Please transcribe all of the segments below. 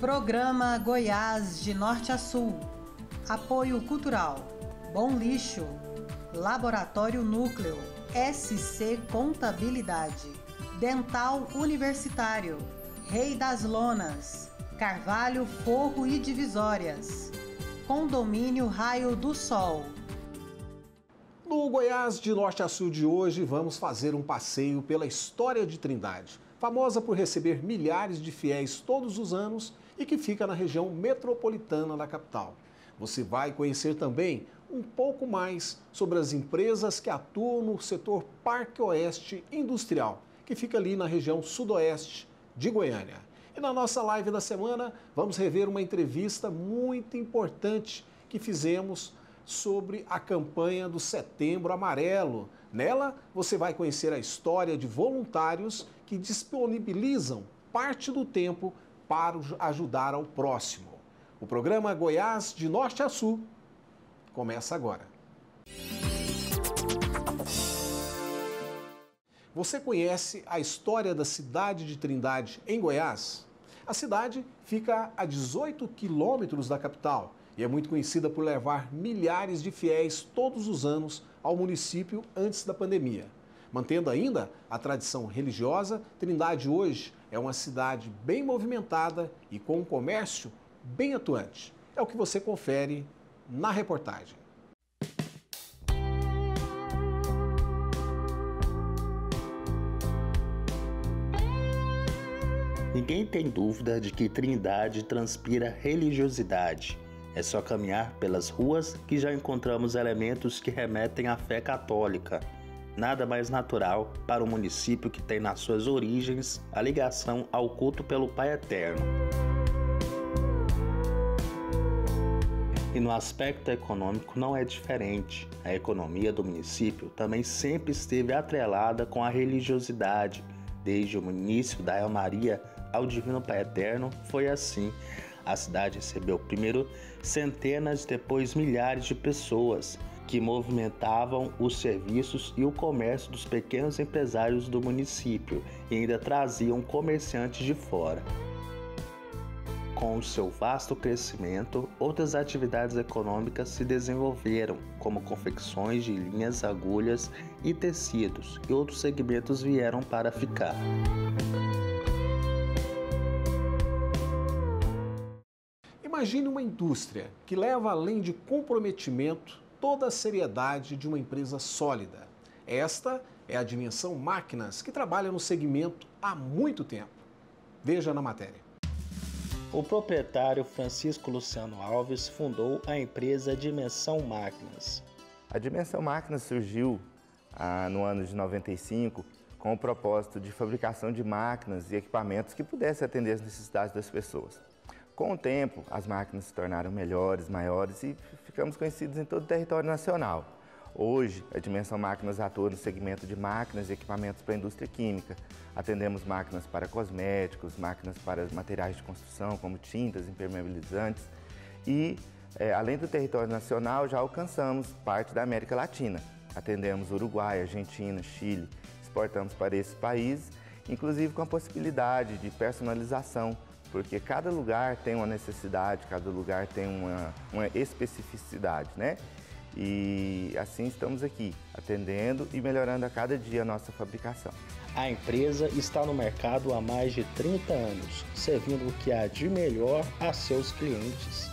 Programa Goiás de Norte a Sul. Apoio Cultural. Bom Lixo. Laboratório Núcleo. SC Contabilidade. Dental Universitário. Rei das Lonas. Carvalho Forro e Divisórias. Condomínio Raio do Sol. No Goiás de Norte a Sul de hoje, vamos fazer um passeio pela história de Trindade, famosa por receber milhares de fiéis todos os anos e que fica na região metropolitana da capital. Você vai conhecer também um pouco mais sobre as empresas que atuam no setor Parque Oeste Industrial, que fica ali na região sudoeste de Goiânia. E na nossa live da semana, vamos rever uma entrevista muito importante que fizemos sobre a campanha do Setembro Amarelo. Nela, você vai conhecer a história de voluntários que disponibilizam parte do tempo para ajudar ao próximo. O programa Goiás de Norte a Sul começa agora. Você conhece a história da cidade de Trindade, em Goiás? A cidade fica a 18 quilômetros da capital e é muito conhecida por levar milhares de fiéis todos os anos ao município antes da pandemia. Mantendo ainda a tradição religiosa, Trindade hoje é uma cidade bem movimentada e com um comércio bem atuante. É o que você confere na reportagem. Ninguém tem dúvida de que Trindade transpira religiosidade. É só caminhar pelas ruas que já encontramos elementos que remetem à fé católica. Nada mais natural para um município que tem nas suas origens a ligação ao culto pelo Pai Eterno. E no aspecto econômico não é diferente. A economia do município também sempre esteve atrelada com a religiosidade. Desde o início da Maria ao Divino Pai Eterno foi assim. A cidade recebeu primeiro centenas, depois milhares de pessoas que movimentavam os serviços e o comércio dos pequenos empresários do município e ainda traziam comerciantes de fora. Com o seu vasto crescimento, outras atividades econômicas se desenvolveram, como confecções de linhas, agulhas e tecidos, e outros segmentos vieram para ficar. Imagine uma indústria que leva além de comprometimento toda a seriedade de uma empresa sólida. Esta é a Dimensão Máquinas, que trabalha no segmento há muito tempo. Veja na matéria. O proprietário Francisco Luciano Alves fundou a empresa Dimensão Máquinas. A Dimensão Máquinas surgiu ah, no ano de 95 com o propósito de fabricação de máquinas e equipamentos que pudessem atender as necessidades das pessoas. Com o tempo, as máquinas se tornaram melhores, maiores e ficamos conhecidos em todo o território nacional. Hoje, a Dimensão Máquinas atua no segmento de máquinas e equipamentos para a indústria química. Atendemos máquinas para cosméticos, máquinas para materiais de construção, como tintas, impermeabilizantes. E, é, além do território nacional, já alcançamos parte da América Latina. Atendemos Uruguai, Argentina, Chile, exportamos para esses países, inclusive com a possibilidade de personalização porque cada lugar tem uma necessidade, cada lugar tem uma, uma especificidade, né? E assim estamos aqui, atendendo e melhorando a cada dia a nossa fabricação. A empresa está no mercado há mais de 30 anos, servindo o que há de melhor a seus clientes.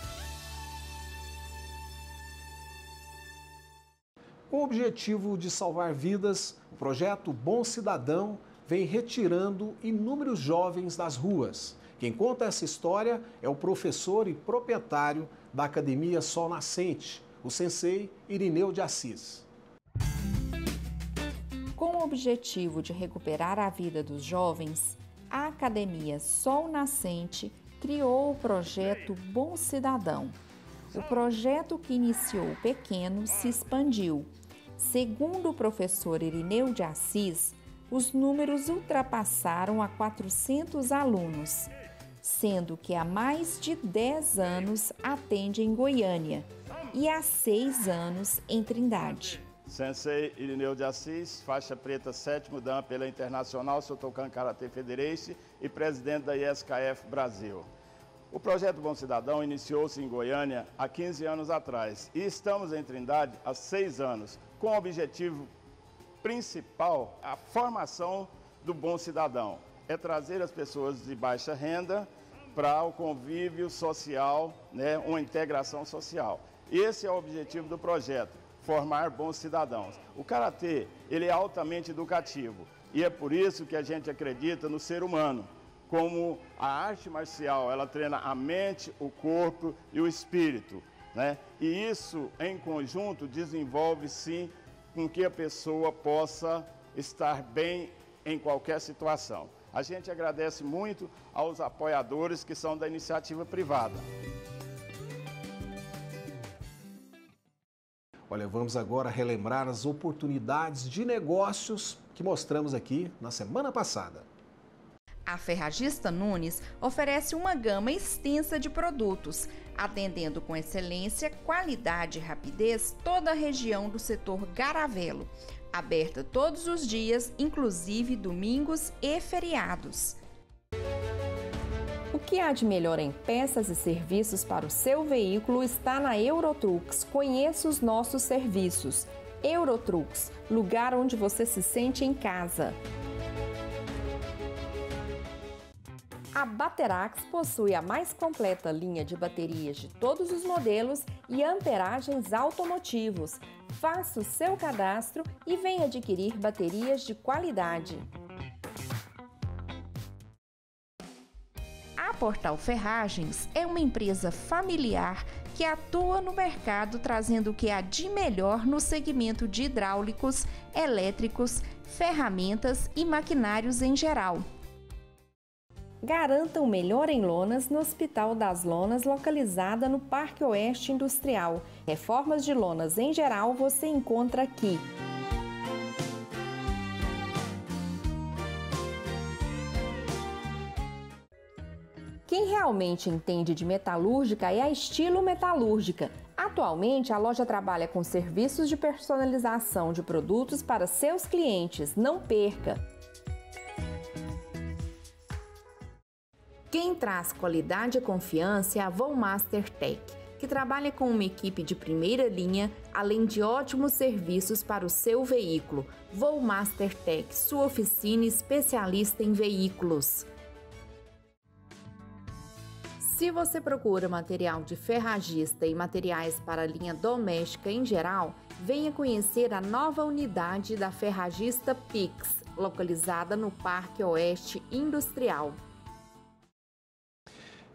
Com o objetivo de salvar vidas, o projeto Bom Cidadão vem retirando inúmeros jovens das ruas quem conta essa história é o professor e proprietário da Academia Sol Nascente, o sensei Irineu de Assis. Com o objetivo de recuperar a vida dos jovens, a Academia Sol Nascente criou o projeto Bom Cidadão. O projeto que iniciou pequeno se expandiu. Segundo o professor Irineu de Assis, os números ultrapassaram a 400 alunos sendo que há mais de 10 anos atende em Goiânia e há 6 anos em Trindade. Sensei Irineu de Assis, faixa preta sétimo dan pela Internacional Sotocan Karate Federation e presidente da ISKF Brasil. O projeto Bom Cidadão iniciou-se em Goiânia há 15 anos atrás e estamos em Trindade há seis anos, com o objetivo principal a formação do bom cidadão. É trazer as pessoas de baixa renda para o convívio social, né, uma integração social. Esse é o objetivo do projeto, formar bons cidadãos. O karatê, ele é altamente educativo e é por isso que a gente acredita no ser humano como a arte marcial, ela treina a mente, o corpo e o espírito, né? E isso em conjunto desenvolve sim com que a pessoa possa estar bem em qualquer situação. A gente agradece muito aos apoiadores que são da iniciativa privada. Olha, vamos agora relembrar as oportunidades de negócios que mostramos aqui na semana passada. A Ferragista Nunes oferece uma gama extensa de produtos, atendendo com excelência, qualidade e rapidez toda a região do setor Garavelo, aberta todos os dias, inclusive domingos e feriados. O que há de melhor em peças e serviços para o seu veículo está na Eurotrux. Conheça os nossos serviços. Eurotrux, lugar onde você se sente em casa. A Baterax possui a mais completa linha de baterias de todos os modelos e amperagens automotivos. Faça o seu cadastro e venha adquirir baterias de qualidade. A Portal Ferragens é uma empresa familiar que atua no mercado trazendo o que há de melhor no segmento de hidráulicos, elétricos, ferramentas e maquinários em geral. Garanta o melhor em lonas no Hospital das Lonas, localizada no Parque Oeste Industrial. Reformas de lonas em geral você encontra aqui. Quem realmente entende de metalúrgica é a Estilo Metalúrgica. Atualmente, a loja trabalha com serviços de personalização de produtos para seus clientes. Não perca! Quem traz qualidade e confiança é a Volmaster Tech, que trabalha com uma equipe de primeira linha, além de ótimos serviços para o seu veículo. Volmaster Tech, sua oficina especialista em veículos. Se você procura material de ferragista e materiais para a linha doméstica em geral, venha conhecer a nova unidade da Ferragista Pix, localizada no Parque Oeste Industrial.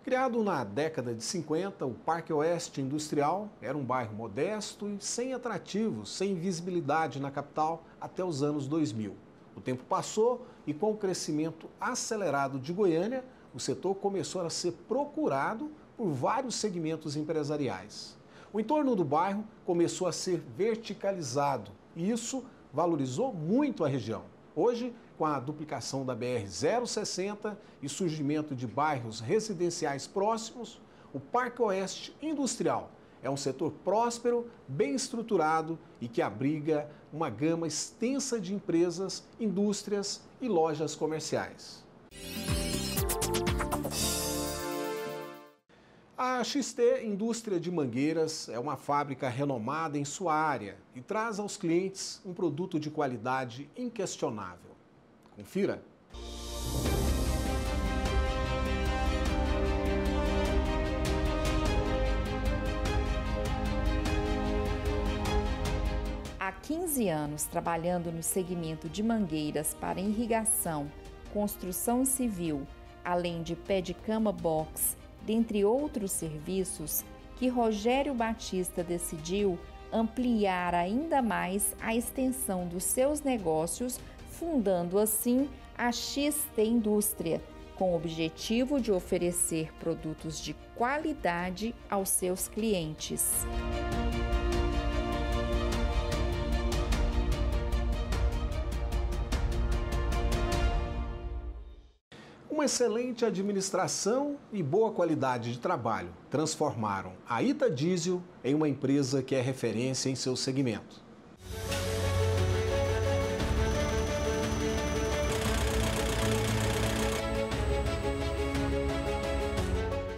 Criado na década de 50, o Parque Oeste Industrial era um bairro modesto e sem atrativos, sem visibilidade na capital até os anos 2000. O tempo passou e, com o crescimento acelerado de Goiânia, o setor começou a ser procurado por vários segmentos empresariais. O entorno do bairro começou a ser verticalizado e isso valorizou muito a região. Hoje, com a duplicação da BR-060 e surgimento de bairros residenciais próximos, o Parque Oeste Industrial é um setor próspero, bem estruturado e que abriga uma gama extensa de empresas, indústrias e lojas comerciais. A XT Indústria de Mangueiras é uma fábrica renomada em sua área e traz aos clientes um produto de qualidade inquestionável. Confira! Há 15 anos trabalhando no segmento de mangueiras para irrigação, construção civil, além de pé de cama box, dentre outros serviços, que Rogério Batista decidiu ampliar ainda mais a extensão dos seus negócios fundando assim a XT Indústria, com o objetivo de oferecer produtos de qualidade aos seus clientes. Uma excelente administração e boa qualidade de trabalho transformaram a Ita Diesel em uma empresa que é referência em seu segmento.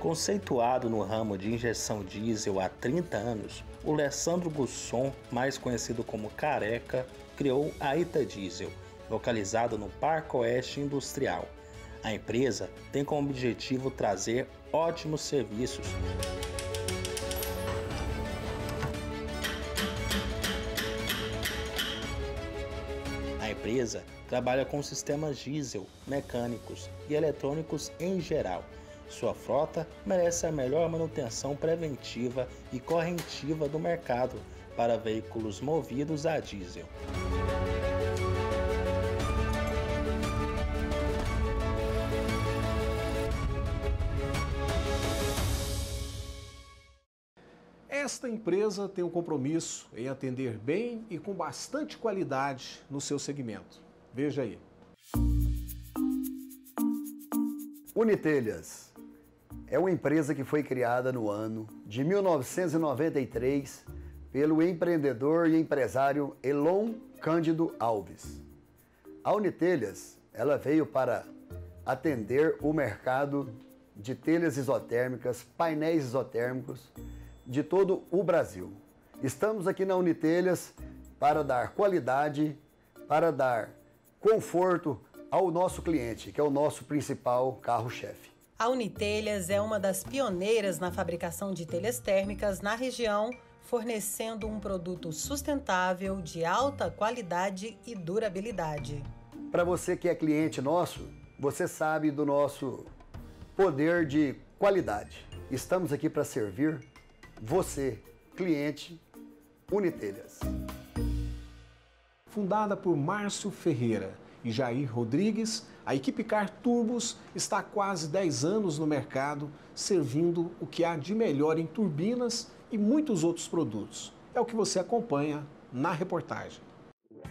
Conceituado no ramo de injeção diesel há 30 anos, o Alessandro Gusson, mais conhecido como Careca, criou a Ita Diesel, localizado no Parque Oeste Industrial. A empresa tem como objetivo trazer ótimos serviços A empresa trabalha com sistemas diesel, mecânicos e eletrônicos em geral. Sua frota merece a melhor manutenção preventiva e correntiva do mercado para veículos movidos a diesel. Esta empresa tem um compromisso em atender bem e com bastante qualidade no seu segmento. Veja aí. Unitelhas é uma empresa que foi criada no ano de 1993 pelo empreendedor e empresário Elon Cândido Alves. A Unitelhas, ela veio para atender o mercado de telhas isotérmicas, painéis isotérmicos de todo o Brasil. Estamos aqui na Unitelhas para dar qualidade, para dar conforto ao nosso cliente, que é o nosso principal carro-chefe. A Unitelhas é uma das pioneiras na fabricação de telhas térmicas na região, fornecendo um produto sustentável, de alta qualidade e durabilidade. Para você que é cliente nosso, você sabe do nosso poder de qualidade. Estamos aqui para servir você, cliente Unitelhas. Fundada por Márcio Ferreira e Jair Rodrigues, a equipe Car Turbos está há quase 10 anos no mercado, servindo o que há de melhor em turbinas e muitos outros produtos. É o que você acompanha na reportagem.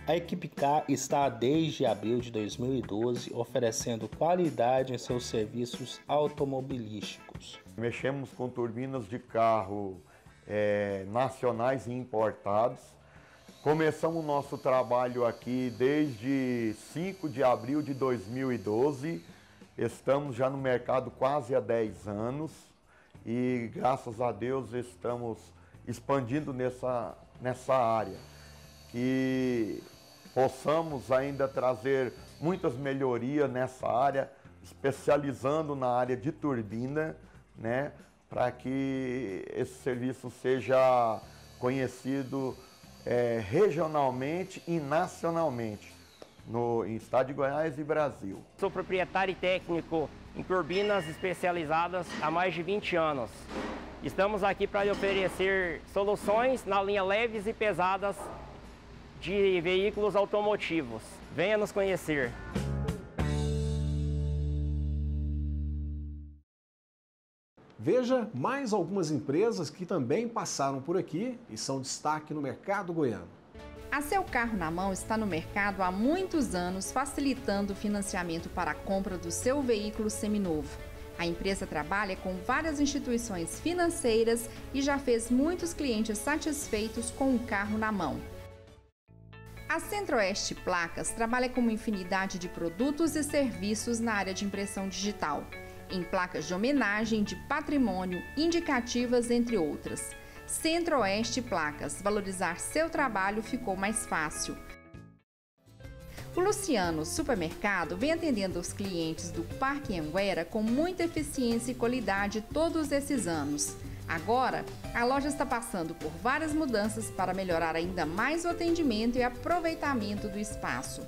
A equipe K está desde abril de 2012 oferecendo qualidade em seus serviços automobilísticos. Mexemos com turbinas de carro é, nacionais e importados. Começamos o nosso trabalho aqui desde 5 de abril de 2012. Estamos já no mercado quase há 10 anos e graças a Deus estamos expandindo nessa, nessa área. Que possamos ainda trazer muitas melhorias nessa área, especializando na área de turbina, né, para que esse serviço seja conhecido é, regionalmente e nacionalmente no em estado de Goiás e Brasil. Sou proprietário e técnico em turbinas especializadas há mais de 20 anos. Estamos aqui para lhe oferecer soluções na linha leves e pesadas de veículos automotivos. Venha nos conhecer. Veja mais algumas empresas que também passaram por aqui e são destaque no mercado goiano. A Seu Carro na Mão está no mercado há muitos anos, facilitando o financiamento para a compra do seu veículo seminovo. A empresa trabalha com várias instituições financeiras e já fez muitos clientes satisfeitos com o carro na mão. A Centro-Oeste Placas trabalha com uma infinidade de produtos e serviços na área de impressão digital, em placas de homenagem, de patrimônio, indicativas, entre outras. Centro-Oeste Placas, valorizar seu trabalho ficou mais fácil. O Luciano Supermercado vem atendendo os clientes do Parque Anguera com muita eficiência e qualidade todos esses anos. Agora, a loja está passando por várias mudanças para melhorar ainda mais o atendimento e aproveitamento do espaço.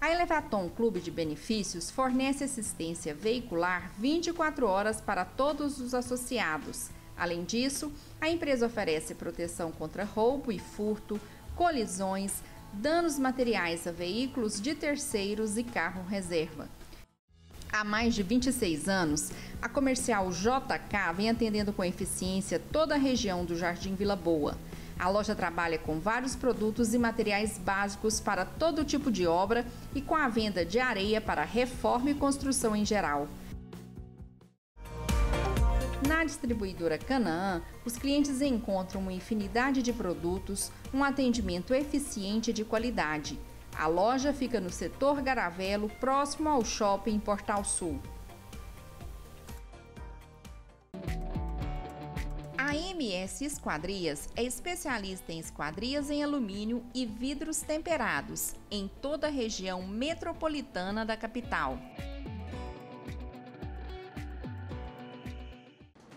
A Elevaton Clube de Benefícios fornece assistência veicular 24 horas para todos os associados. Além disso, a empresa oferece proteção contra roubo e furto, colisões, danos materiais a veículos de terceiros e carro reserva. Há mais de 26 anos, a comercial JK vem atendendo com eficiência toda a região do Jardim Vila Boa. A loja trabalha com vários produtos e materiais básicos para todo tipo de obra e com a venda de areia para reforma e construção em geral. Na distribuidora Canaã, os clientes encontram uma infinidade de produtos, um atendimento eficiente e de qualidade. A loja fica no setor Garavelo, próximo ao shopping Portal Sul. A MS Esquadrias é especialista em esquadrias em alumínio e vidros temperados em toda a região metropolitana da capital.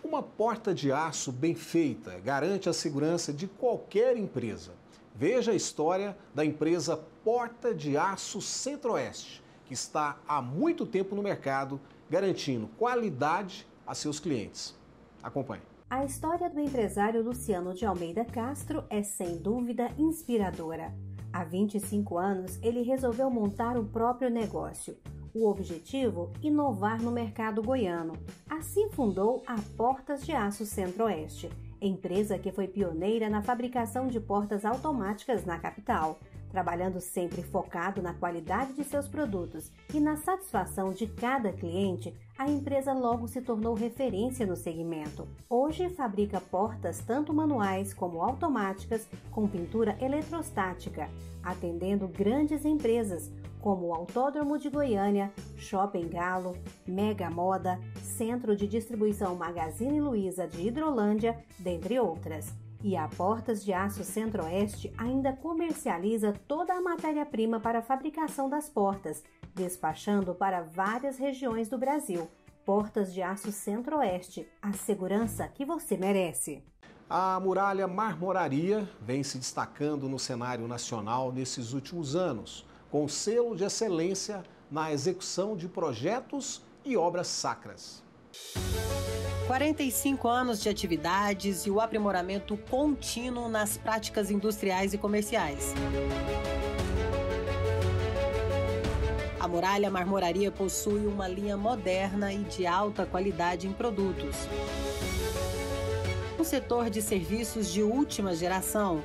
Uma porta de aço bem feita garante a segurança de qualquer empresa. Veja a história da empresa Porta de Aço Centro-Oeste, que está há muito tempo no mercado, garantindo qualidade a seus clientes. Acompanhe. A história do empresário Luciano de Almeida Castro é sem dúvida inspiradora. Há 25 anos, ele resolveu montar o próprio negócio. O objetivo? Inovar no mercado goiano. Assim fundou a Portas de Aço Centro-Oeste, empresa que foi pioneira na fabricação de portas automáticas na capital trabalhando sempre focado na qualidade de seus produtos e na satisfação de cada cliente, a empresa logo se tornou referência no segmento. Hoje fabrica portas tanto manuais como automáticas com pintura eletrostática, atendendo grandes empresas como o Autódromo de Goiânia, Shopping Galo, Mega Moda, Centro de Distribuição Magazine Luiza de Hidrolândia, dentre outras. E a Portas de Aço Centro-Oeste ainda comercializa toda a matéria-prima para a fabricação das portas, despachando para várias regiões do Brasil. Portas de Aço Centro-Oeste, a segurança que você merece. A muralha Marmoraria vem se destacando no cenário nacional nesses últimos anos, com selo de excelência na execução de projetos e obras sacras. 45 anos de atividades e o aprimoramento contínuo nas práticas industriais e comerciais. A Muralha Marmoraria possui uma linha moderna e de alta qualidade em produtos. Um setor de serviços de última geração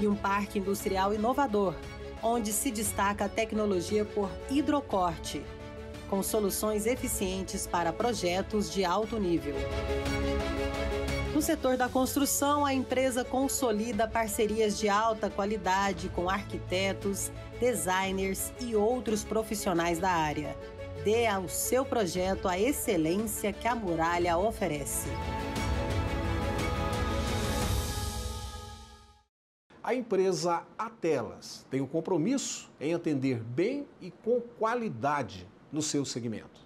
e um parque industrial inovador, onde se destaca a tecnologia por hidrocorte com soluções eficientes para projetos de alto nível. No setor da construção, a empresa consolida parcerias de alta qualidade com arquitetos, designers e outros profissionais da área. Dê ao seu projeto a excelência que a muralha oferece. A empresa Atelas tem o compromisso em atender bem e com qualidade no seu segmento.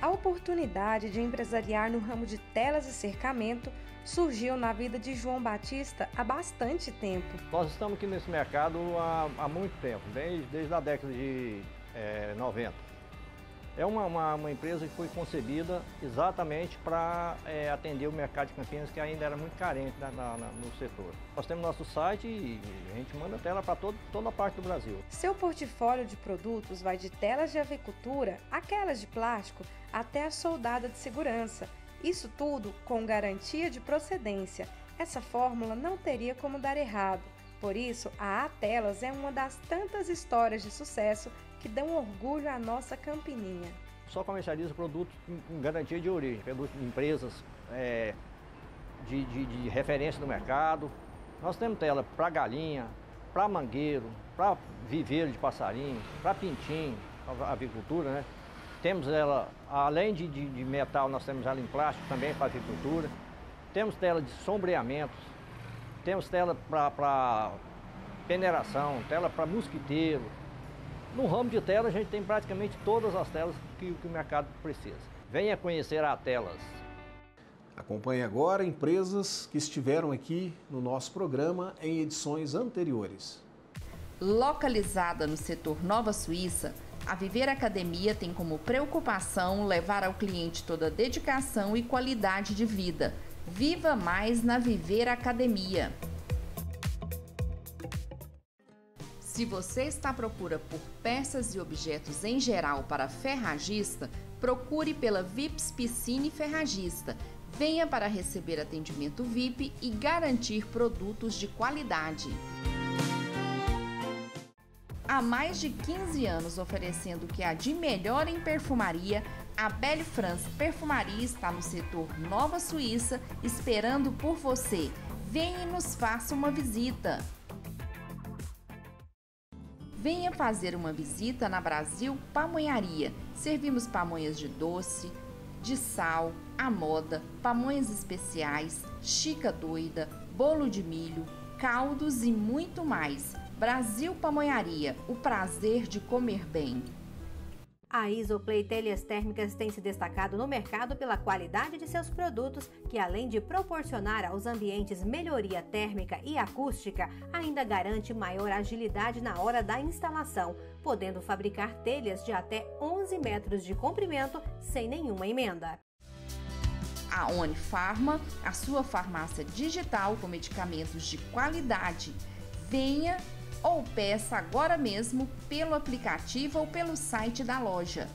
A oportunidade de empresariar no ramo de telas e cercamento surgiu na vida de João Batista há bastante tempo. Nós estamos aqui nesse mercado há, há muito tempo, desde, desde a década de é, 90. É uma, uma, uma, empresa que foi concebida exatamente para é, atender o mercado de Campinas, que ainda era muito carente na, na, no setor. Nós temos nosso site e a gente manda tela para toda a parte do Brasil. Seu portfólio de produtos vai de telas de avicultura, aquelas de plástico, até a soldada de segurança. Isso tudo com garantia de procedência. Essa fórmula não teria como dar errado. Por isso, a Atelas é uma das tantas histórias de sucesso que dão orgulho à nossa Campininha. Só comercializa produtos com garantia de origem, produtos de empresas é, de, de, de referência no mercado. Nós temos tela para galinha, para mangueiro, para viveiro de passarinho, para pintinho, avicultura, né? Temos ela, além de, de, de, metal, nós temos ela em plástico também para avicultura. Temos tela de sombreamentos, temos tela para peneiração, tela para mosquiteiro, no ramo de tela, a gente tem praticamente todas as telas que, que o mercado precisa. Venha conhecer a Telas. Acompanhe agora empresas que estiveram aqui no nosso programa em edições anteriores. Localizada no setor Nova Suíça, a Viver Academia tem como preocupação levar ao cliente toda a dedicação e qualidade de vida. Viva mais na Viver Academia! Se você está à procura por peças e objetos em geral para ferragista, procure pela Vips Piscine Ferragista. Venha para receber atendimento VIP e garantir produtos de qualidade. Há mais de 15 anos oferecendo o que há de melhor em perfumaria, a Belle France Perfumaria está no setor Nova Suíça esperando por você. Venha e nos faça uma visita. Venha fazer uma visita na Brasil Pamonharia. Servimos pamonhas de doce, de sal, a moda, pamonhas especiais, chica doida, bolo de milho, caldos e muito mais. Brasil Pamonharia, o prazer de comer bem. A Isoplay Telhas Térmicas tem se destacado no mercado pela qualidade de seus produtos, que além de proporcionar aos ambientes melhoria térmica e acústica, ainda garante maior agilidade na hora da instalação, podendo fabricar telhas de até 11 metros de comprimento sem nenhuma emenda. A Unifarma, a sua farmácia digital com medicamentos de qualidade. Venha ou peça agora mesmo pelo aplicativo ou pelo site da loja.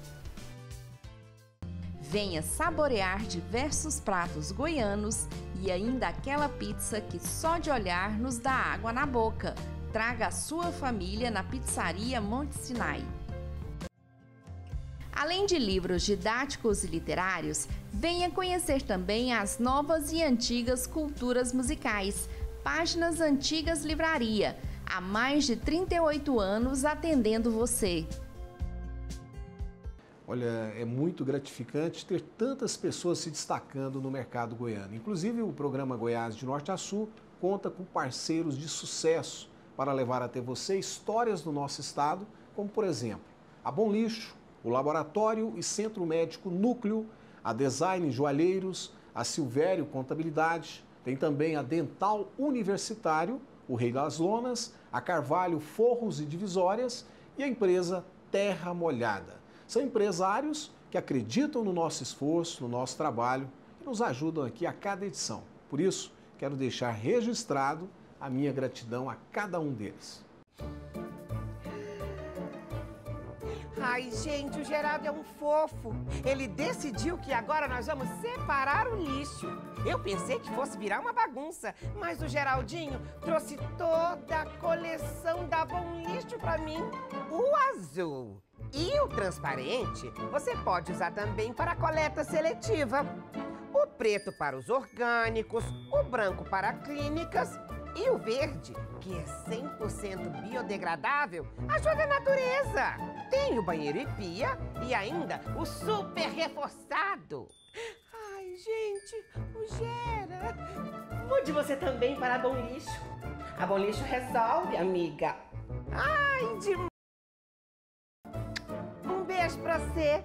Venha saborear diversos pratos goianos e ainda aquela pizza que só de olhar nos dá água na boca. Traga a sua família na Pizzaria Monte Sinai. Além de livros didáticos e literários, venha conhecer também as novas e antigas culturas musicais. Páginas Antigas Livraria há mais de 38 anos atendendo você. Olha, é muito gratificante ter tantas pessoas se destacando no mercado goiano. Inclusive, o programa Goiás de Norte a Sul conta com parceiros de sucesso para levar até você histórias do nosso estado, como por exemplo, a Bom Lixo, o Laboratório e Centro Médico Núcleo, a Design Joalheiros, a Silvério Contabilidade, tem também a Dental Universitário, o Rei das Lonas, a Carvalho Forros e Divisórias e a empresa Terra Molhada. São empresários que acreditam no nosso esforço, no nosso trabalho e nos ajudam aqui a cada edição. Por isso, quero deixar registrado a minha gratidão a cada um deles. Ai, gente, o Geraldo é um fofo. Ele decidiu que agora nós vamos separar o lixo. Eu pensei que fosse virar uma bagunça, mas o Geraldinho trouxe toda a coleção da Bom Lixo para mim. O azul e o transparente você pode usar também para a coleta seletiva. O preto para os orgânicos, o branco para clínicas e o verde, que é 100% biodegradável, ajuda a natureza. Tem o banheiro e pia e ainda o super reforçado. Ai, gente, o Gera. Mude você também para a Bom Lixo. A Bom Lixo resolve, amiga. Ai, de... Um beijo pra você.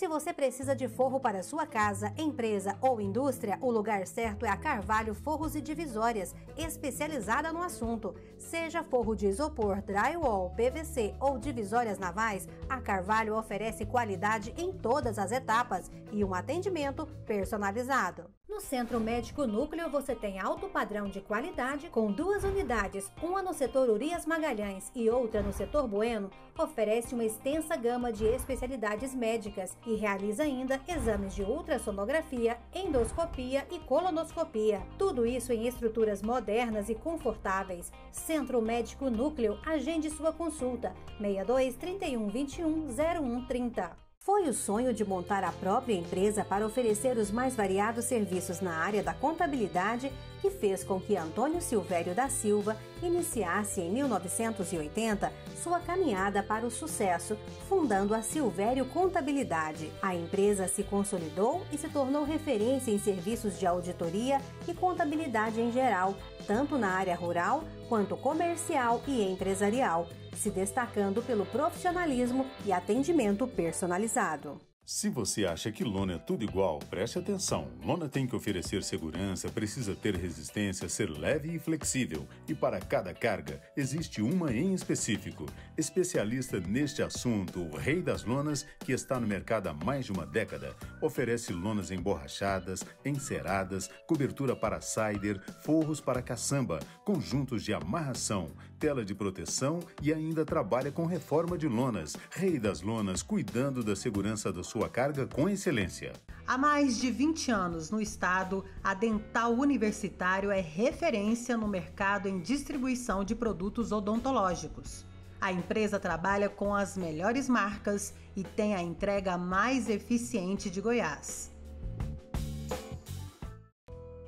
Se você precisa de forro para sua casa, empresa ou indústria, o lugar certo é a Carvalho Forros e Divisórias, especializada no assunto. Seja forro de isopor, drywall, PVC ou divisórias navais, a Carvalho oferece qualidade em todas as etapas e um atendimento personalizado. No Centro Médico Núcleo você tem alto padrão de qualidade com duas unidades, uma no setor Urias Magalhães e outra no setor Bueno, oferece uma extensa gama de especialidades médicas e realiza ainda exames de ultrassonografia, endoscopia e colonoscopia. Tudo isso em estruturas modernas e confortáveis. Centro Médico Núcleo, agende sua consulta 62 31 21 0130. Foi o sonho de montar a própria empresa para oferecer os mais variados serviços na área da contabilidade que fez com que Antônio Silvério da Silva iniciasse em 1980 sua caminhada para o sucesso, fundando a Silvério Contabilidade. A empresa se consolidou e se tornou referência em serviços de auditoria e contabilidade em geral, tanto na área rural quanto comercial e empresarial se destacando pelo profissionalismo e atendimento personalizado. Se você acha que lona é tudo igual, preste atenção. Lona tem que oferecer segurança, precisa ter resistência, ser leve e flexível. E para cada carga, existe uma em específico. Especialista neste assunto, o rei das lonas, que está no mercado há mais de uma década, oferece lonas emborrachadas, enceradas, cobertura para cider, forros para caçamba, conjuntos de amarração, tela de proteção e ainda trabalha com reforma de lonas. Rei das lonas, cuidando da segurança da sua carga com excelência. Há mais de 20 anos no estado, a Dental Universitário é referência no mercado em distribuição de produtos odontológicos. A empresa trabalha com as melhores marcas e tem a entrega mais eficiente de Goiás.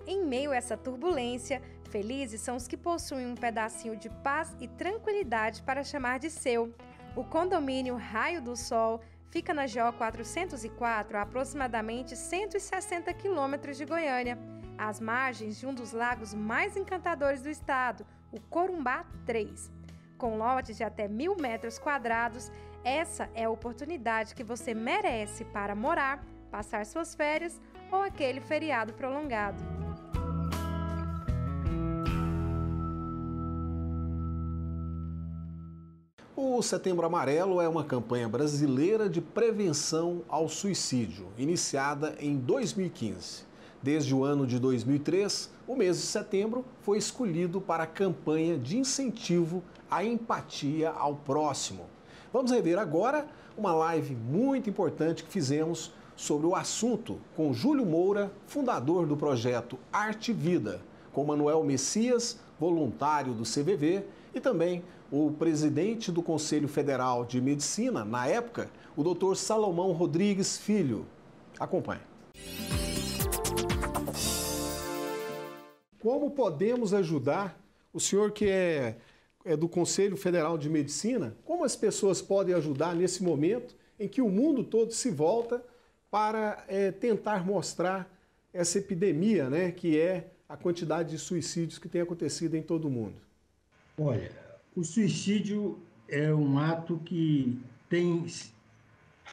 Em meio a essa turbulência, Felizes são os que possuem um pedacinho de paz e tranquilidade para chamar de seu. O condomínio Raio do Sol Fica na GO 404, a aproximadamente 160 quilômetros de Goiânia, às margens de um dos lagos mais encantadores do estado, o Corumbá 3. Com lotes de até mil metros quadrados, essa é a oportunidade que você merece para morar, passar suas férias ou aquele feriado prolongado. O Setembro Amarelo é uma campanha brasileira de prevenção ao suicídio, iniciada em 2015. Desde o ano de 2003, o mês de setembro foi escolhido para a campanha de incentivo à empatia ao próximo. Vamos rever agora uma live muito importante que fizemos sobre o assunto com Júlio Moura, fundador do projeto Arte Vida, com Manuel Messias, voluntário do CVV, e também o presidente do Conselho Federal de Medicina, na época, o Dr. Salomão Rodrigues Filho. Acompanhe. Como podemos ajudar o senhor que é, é do Conselho Federal de Medicina? Como as pessoas podem ajudar nesse momento em que o mundo todo se volta para é, tentar mostrar essa epidemia, né, que é a quantidade de suicídios que tem acontecido em todo o mundo? Olha, o suicídio é um ato que tem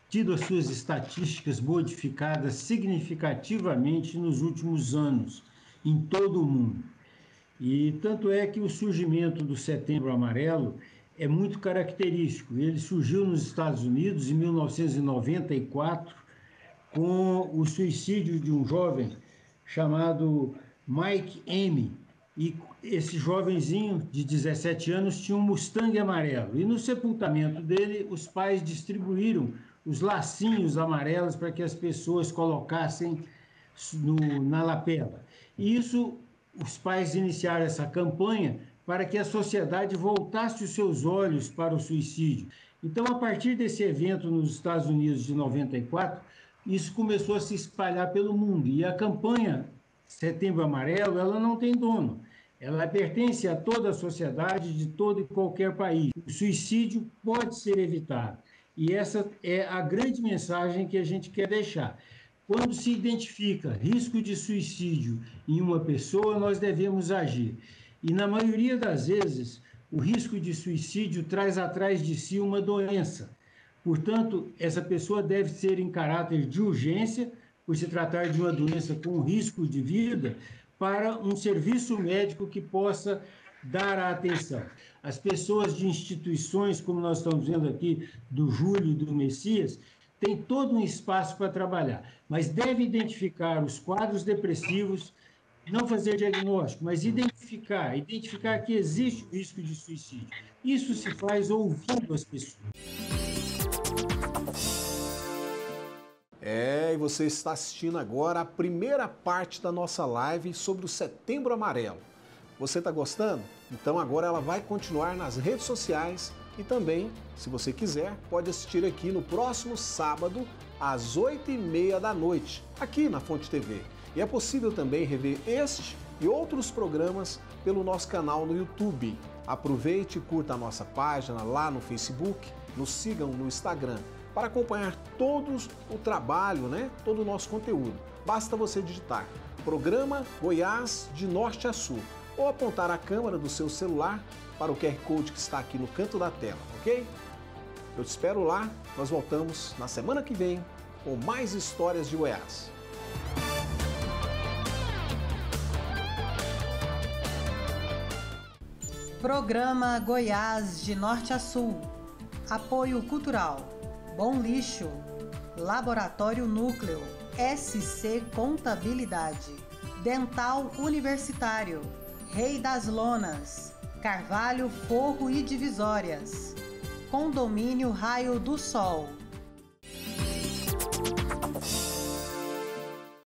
tido as suas estatísticas modificadas significativamente nos últimos anos, em todo o mundo. E tanto é que o surgimento do Setembro Amarelo é muito característico. Ele surgiu nos Estados Unidos em 1994 com o suicídio de um jovem chamado Mike M. E esse jovenzinho de 17 anos tinha um Mustang amarelo. E no sepultamento dele, os pais distribuíram os lacinhos amarelos para que as pessoas colocassem no, na lapela. E isso, os pais iniciaram essa campanha para que a sociedade voltasse os seus olhos para o suicídio. Então, a partir desse evento nos Estados Unidos de 94, isso começou a se espalhar pelo mundo. E a campanha Setembro Amarelo, ela não tem dono. Ela pertence a toda a sociedade de todo e qualquer país. O suicídio pode ser evitado. E essa é a grande mensagem que a gente quer deixar. Quando se identifica risco de suicídio em uma pessoa, nós devemos agir. E na maioria das vezes, o risco de suicídio traz atrás de si uma doença. Portanto, essa pessoa deve ser em caráter de urgência, por se tratar de uma doença com risco de vida, para um serviço médico que possa dar a atenção. As pessoas de instituições, como nós estamos vendo aqui, do Júlio e do Messias, têm todo um espaço para trabalhar, mas deve identificar os quadros depressivos, não fazer diagnóstico, mas identificar, identificar que existe o risco de suicídio. Isso se faz ouvindo as pessoas. É, e você está assistindo agora a primeira parte da nossa live sobre o Setembro Amarelo. Você está gostando? Então agora ela vai continuar nas redes sociais e também, se você quiser, pode assistir aqui no próximo sábado, às 8h30 da noite, aqui na Fonte TV. E é possível também rever este e outros programas pelo nosso canal no YouTube. Aproveite e curta a nossa página lá no Facebook, nos sigam no Instagram para acompanhar todos o trabalho, né, todo o nosso conteúdo. Basta você digitar Programa Goiás de Norte a Sul ou apontar a câmera do seu celular para o QR Code que está aqui no canto da tela, ok? Eu te espero lá, nós voltamos na semana que vem com mais histórias de Goiás. Programa Goiás de Norte a Sul. Apoio Cultural. Bom Lixo, Laboratório Núcleo, SC Contabilidade, Dental Universitário, Rei das Lonas, Carvalho Forro e Divisórias, Condomínio Raio do Sol.